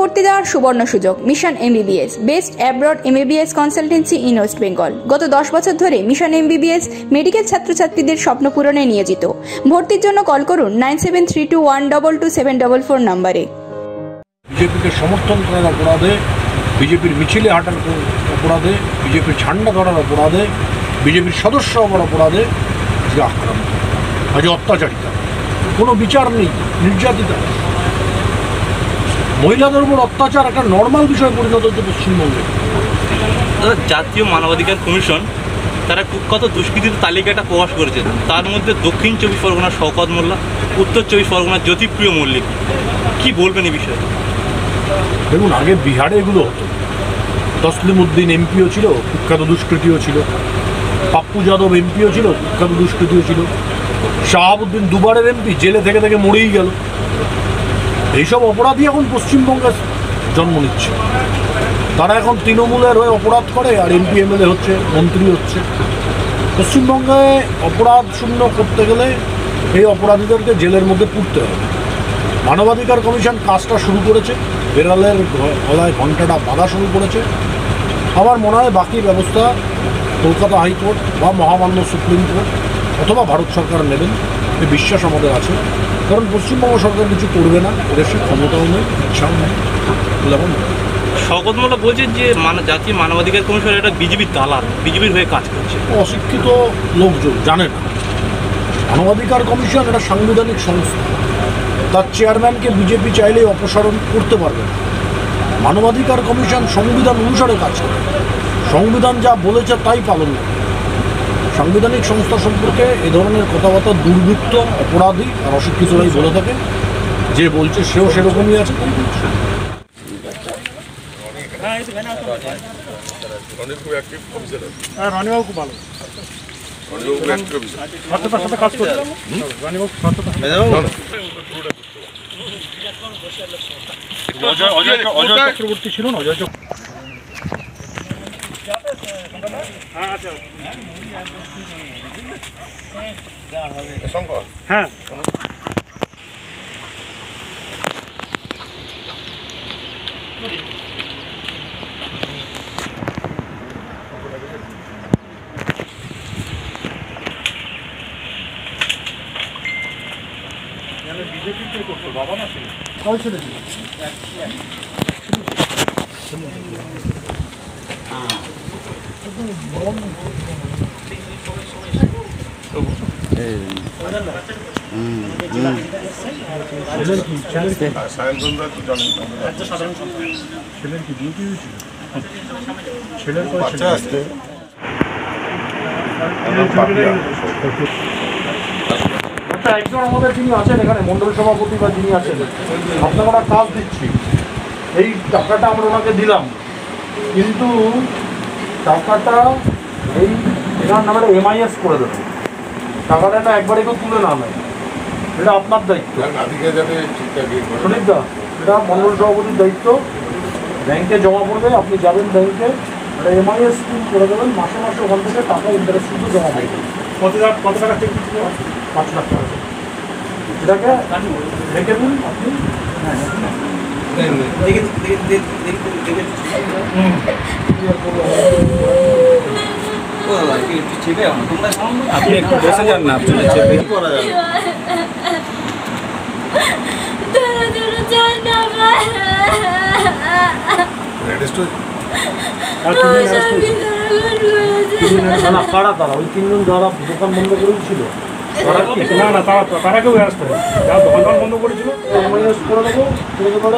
ভর্তি দেওয়ার সুবর্ণ সুযোগ। Mission MBBS best abroad MBBS consultancy in West Bengal গত দশ বছর ধরে মিশন এমবিবিএস মেডিকেল ছাত্রছাত্রীদের স্বপ্ন পূরণে নিয়োজিত। ভর্তির জন্য কল করুন nine seven three two one double two seven double four নম্বরে। বিজেপিকে সমর্থন করার অপরাধে, বিজেপির মিছিলে হাঁটার অপরাধে, বিজেপির ঝান্ডা ধরার অপরাধে, বিজেপির সদস্য হওয়ার অপরাধে আজকে আক্রান্ত। আজ অত্যাচারিতা। কোনো বিচার নেই, নির্যাতিতা। মহিলাদের উপর অত্যাচার একটা নর্মাল বিষয় পরিণত হচ্ছে পশ্চিমবঙ্গে। দাদা, জাতীয় মানবাধিকার কমিশন তারা কুখ্যাত দুষ্কৃতির তালিকাটা প্রকাশ করেছে। তার মধ্যে দক্ষিণ চব্বিশ পরগনার শওকত মোল্লা উত্তর চব্বিশ পরগনার জ্যোতিপ্রিয় মল্লিক। কি বলবেন এই বিষয়ে? দেখুন আগে বিহারে এগুলো হতো। তসলিম উদ্দিন এমপিও ছিল কুখ্যাত দুষ্কৃতিও ছিল। পাপ্পু যাদব এমপিও ছিল কুখ্যাত দুষ্কৃতিও ছিল। শাহাবুদ্দিন দুবারের এমপি জেলে থেকে থেকে মরেই গেল। এইসব অপরাধী এখন পশ্চিমবঙ্গে জন্ম নিচ্ছে। তারা এখন তৃণমূলের হয়ে অপরাধ করে, আর এমপি, এমএলএ হচ্ছে, মন্ত্রী হচ্ছে। পশ্চিমবঙ্গে অপরাধ শূন্য করতে গেলে এই অপরাধীদেরকে জেলের মধ্যে পুড়তে হবে। মানবাধিকার কমিশন কাজটা শুরু করেছে, বেড়ালের গলায় ঘন্টাটা বাঁধা শুরু করেছে। আমার মনে হয় বাকি ব্যবস্থা কলকাতা হাইকোর্ট বা মহামান্য সুপ্রিম কোর্ট অথবা ভারত সরকার নেবেন এই বিশ্বাস আমাদের আছে। কারণ পশ্চিমবঙ্গ সরকার কিছু করবে না এদের সে ক্ষমতাও নেই ইচ্ছাও নেই। শওকত মোল্লা বলছেন যে মান জাতীয় মানবাধিকার কমিশন এটা বিজেপির দালাল বিজেপির হয়ে কাজ করছে। অশিক্ষিত লোকজন জানে না। মানবাধিকার কমিশন একটা সাংবিধানিক সংস্থা। তার চেয়ারম্যানকে বিজেপি চাইলেই অপসারণ করতে পারবে না। মানবাধিকার কমিশন সংবিধান অনুসারে কাজ করে। সংবিধান যা বলেছে তাই পালন করে। সাংবিধানিক সংস্থা সম্পর্কে এ ধরনের কথাবার্তা দুর্বৃত্ত অপরাধী আর অশিক্ষিতরাই বলে থাকে। যে বলছে সেও সেরকমই আছে। হ্যাঁ অজয় চক্রবর্তী ছিল না অজয় চক্র হ্যাঁ বিজেপি কে করতো বাবা না ছিল কল ছেড়ে ছিল ছেলের কি ছেলের কি সায়ন্তনরা তো জানেন আচ্ছা একজন আমাদের যিনি আছেন এখানে মন্ডল সভাপতি বা যিনি আছেন আপনাকে আমরা কাজ দিচ্ছি এই টাকাটা আমরা ওনাকে দিলাম। কিন্তু টাকাটা এই এনার নামে এমআইএস করে দেবেন টাকাটা না একবারে কেউ তুলে না নেয় এটা আপনার দায়িত্ব। ইয়ে সুনীত দা এটা মন্ডল সভাপতির দায়িত্ব। ব্যাংকে জমা পড়বে আপনি যাবেন ব্যাংকে। একটা এমআইএস স্কিম করে দেবেন। মাসে মাসে ওখান থেকে টাকা ইন্টারেস্ট কিন্তু জমা পড়বে কত টাকা কত টাকা থেকে পাঁচ লাখ টাকা। এটাকে রেখে দিন আপনি। আপনি একটু বসে যান না আপনি চেপে। না না কারা তারা। ওই তিনজন যারা দোকান বন্ধ করেছিল না না তারা তারা কেউ অ্যারেস্ট হয় যারা দোকান বন্ধ করেছিল এমআইএস করে দেবো করে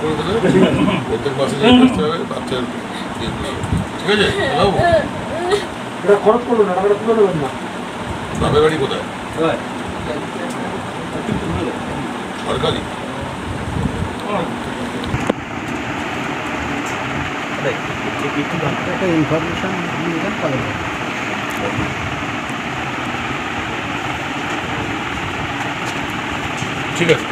করে দিলে প্রত্যেক মাসে ঠিক আছে এটা খরচ করল না টাকাটা তুলে দেবেন না। বাপের বাড়ি কোথায়? সরকারি। ঠিক আছে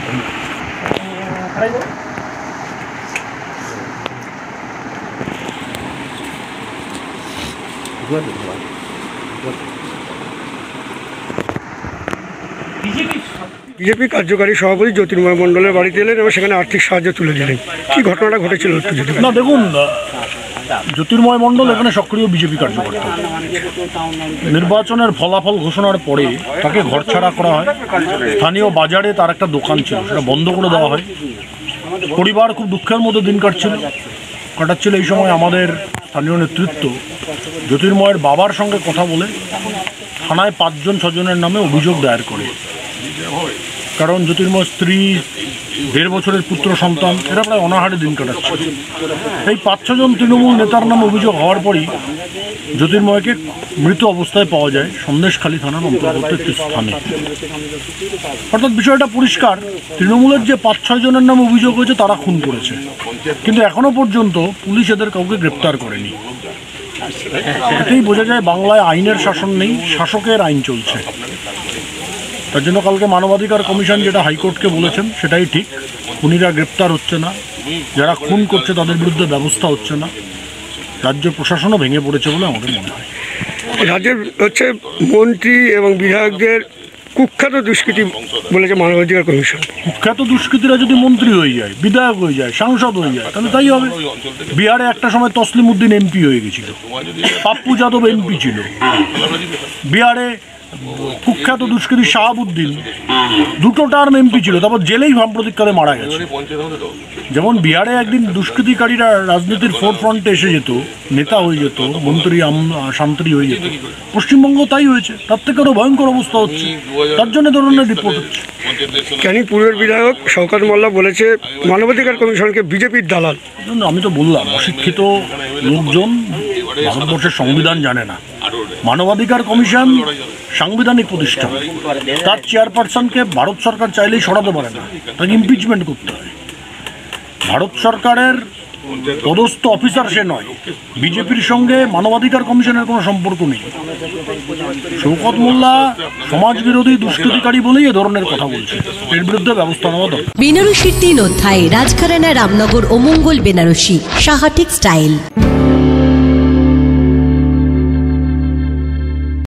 বিজেপি বিজেপি কার্যকারী সভাপতি জ্যোতির্ময় মণ্ডলের বাড়িতে এলেন এবং সেখানে আর্থিক সাহায্য তুলে দিলেন। কি ঘটনাটা ঘটেছিল। না দেখুন জ্যোতির্ময় মণ্ডল এখানে সক্রিয় বিজেপি কার্যকর্তা। নির্বাচনের ফলাফল ঘোষণার পরে তাকে ঘরছাড়া করা হয়। স্থানীয় বাজারে তার একটা দোকান ছিল সেটা বন্ধ করে দেওয়া হয়। পরিবার খুব দুঃখের মধ্যে দিন কাটছিল। কাটাচ্ছিল এই সময় আমাদের স্থানীয় নেতৃত্ব জ্যোতির্ময়ের বাবার সঙ্গে কথা বলে থানায় পাঁচজন ছজনের নামে অভিযোগ দায়ের করে। কারণ জ্যোতির্ময় স্ত্রী, দেড় বছরের পুত্র সন্তান, এরা প্রায় অনাহারে দিন কাটাচ্ছে। এই পাঁচ ছজন তৃণমূল নেতার নাম অভিযোগ হওয়ার পরই জ্যোতির্ময়কে মৃত অবস্থায় পাওয়া যায় সন্দেশখালী থানার অন্তর্গত একটি স্থানে। অর্থাৎ বিষয়টা পরিষ্কার, তৃণমূলের যে পাঁচ, ছয় জনের নামে অভিযোগ হয়েছে তারা খুন করেছে। কিন্তু এখনও পর্যন্ত পুলিশ এদের কাউকে গ্রেপ্তার করেনি। এতেই বোঝা যায় বাংলায় আইনের শাসন নেই, শাসকের আইন চলছে। তার জন্য কালকে মানবাধিকার কমিশন যেটা হাইকোর্টকে বলেছেন সেটাই ঠিক। খুনিরা গ্রেপ্তার হচ্ছে না। যারা খুন করছে তাদের বিরুদ্ধে ব্যবস্থা হচ্ছে না। রাজ্য প্রশাসনও ভেঙে পড়েছে বলে আমাদের মনে হয়। রাজ্যের হচ্ছে মন্ত্রী এবং বিধায়কদের কুখ্যাত দুষ্কৃতি বলেছে মানবাধিকার কমিশন। কুখ্যাত দুষ্কৃতীরা যদি মন্ত্রী হয়ে যায় বিধায়ক হয়ে যায় সাংসদ হয়ে যায় তাহলে তাই হবে। বিহারে একটা সময় তসলিম উদ্দিন এমপি হয়ে গেছিল। পাপ্পু যাদব এমপি ছিল। বিহারে কুখ্যাত দুষ্কৃতী শাহাবুদ্দিন। দুটো টার্ম এমপি ছিল তারপর জেলেই সাম্প্রতিককালে মারা গেছে। যেমন বিহারে একদিন দুষ্কৃতিকারীরা রাজনীতির ফোর ফ্রন্টে এসে যেত নেতা হয়ে যেত মন্ত্রী শান্ত্রী হয়ে যেত। পশ্চিমবঙ্গ তাই হয়েছে তার থেকে আরও ভয়ঙ্কর অবস্থা হচ্ছে। তার জন্য ধরনের রিপোর্ট হচ্ছে। ক্যানিং পূর্বের বিধায়ক শওকত মোল্লা বলেছে মানবাধিকার কমিশনকে বিজেপির দালাল। আমি তো বললাম অশিক্ষিত লোকজন ভারতবর্ষের সংবিধান জানে না। মানবাধিকার কমিশন সাংবিধানিক প্রতিষ্ঠান তার চেয়ারপারসনকে ভারত সরকার চাইলেই সরাতে পারে না। তাকে ইমপিচমেন্ট করতে হয়। ভারত সরকারের পদস্থ অফিসার সে নয়। বিজেপির সঙ্গে মানবাধিকার কমিশনের কোনো সম্পর্ক নেই। শৌকত মোল্লা সমাজ বিরোধী দুষ্কৃতিকারী বলেই এ ধরনের কথা বলছে। এর বিরুদ্ধে ব্যবস্থা নেওয়া দরকার। বেনারসির তিন অধ্যায় রাজঘরানা রামনগর ও মঙ্গল বেনারসি, সাহাটিক টেক্সটাইল